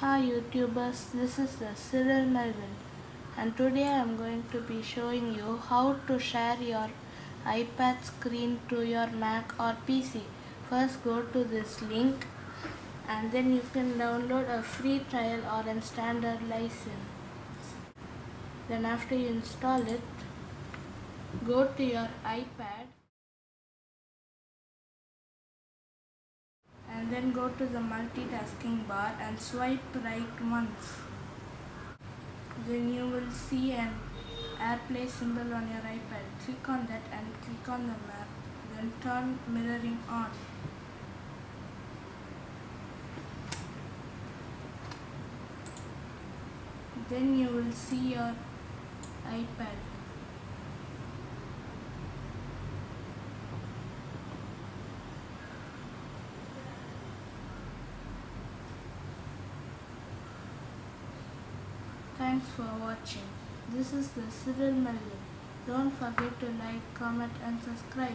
Hi YouTubers, this is the Cyril Melvin and today I am going to be showing you how to share your iPad screen to your Mac or PC. First go to this link and then you can download a free trial or a standard license. Then after you install it, go to your iPad then go to the multitasking bar and swipe right once. Then you will see an AirPlay symbol on your iPad. Click on that and click on the Mac. Then turn mirroring on. Then you will see your iPad. Thanks for watching. This is the Cyril Melvin. Don't forget to like, comment and subscribe.